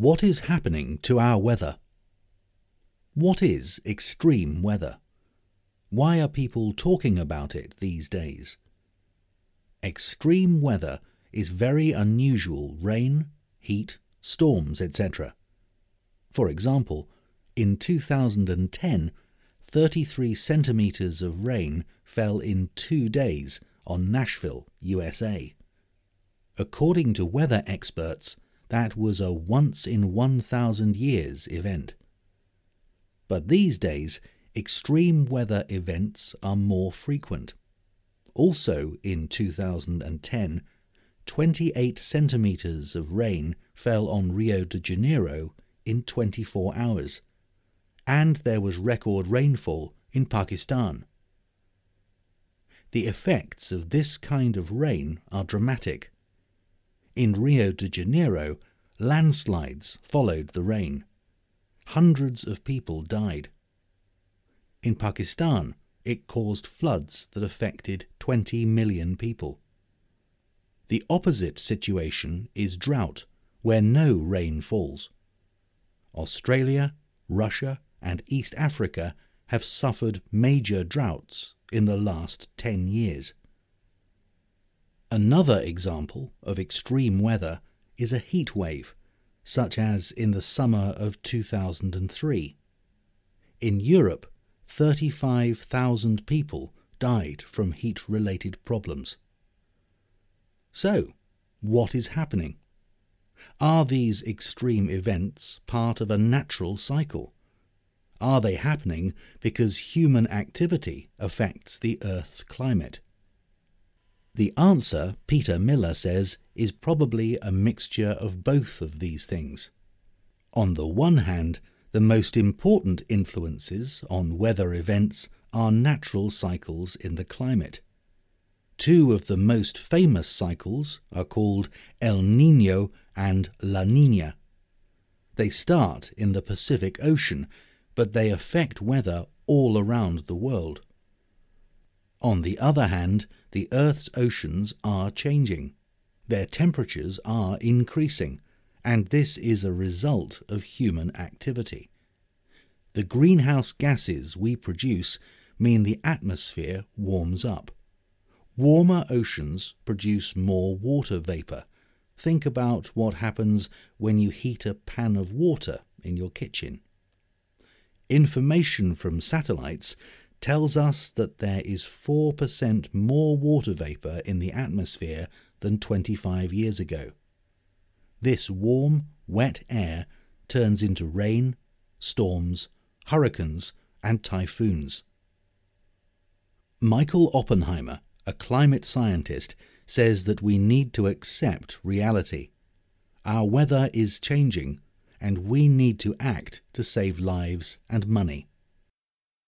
What is happening to our weather? What is extreme weather? Why are people talking about it these days? Extreme weather is very unusual rain, heat, storms, etc. For example, in 2010, 33 centimeters of rain fell in two days on Nashville, USA. According to weather experts, that was a once in 1,000 years event. But these days, extreme weather events are more frequent. Also in 2010, 28 centimetres of rain fell on Rio de Janeiro in 24 hours, and there was record rainfall in Pakistan. The effects of this kind of rain are dramatic. In Rio de Janeiro, landslides followed the rain. Hundreds of people died. In Pakistan, it caused floods that affected 20 million people. The opposite situation is drought, where no rain falls. Australia, Russia, and East Africa have suffered major droughts in the last 10 years. Another example of extreme weather is a heat wave, such as in the summer of 2003. In Europe, 35,000 people died from heat related problems. So, what is happening? Are these extreme events part of a natural cycle? Are they happening because human activity affects the Earth's climate? The answer, Peter Miller says, is probably a mixture of both of these things. On the one hand, the most important influences on weather events are natural cycles in the climate. Two of the most famous cycles are called El Nino and La Nina. They start in the Pacific Ocean, but they affect weather all around the world. On the other hand, the Earth's oceans are changing. Their temperatures are increasing and this is a result of human activity. The greenhouse gases we produce mean the atmosphere warms up. Warmer oceans produce more water vapour. Think about what happens when you heat a pan of water in your kitchen. Information from satellites tells us that there is 4% more water vapour in the atmosphere than 25 years ago. This warm, wet air turns into rain, storms, hurricanes, and typhoons. Michael Oppenheimer, a climate scientist, says that we need to accept reality. Our weather is changing, and we need to act to save lives and money.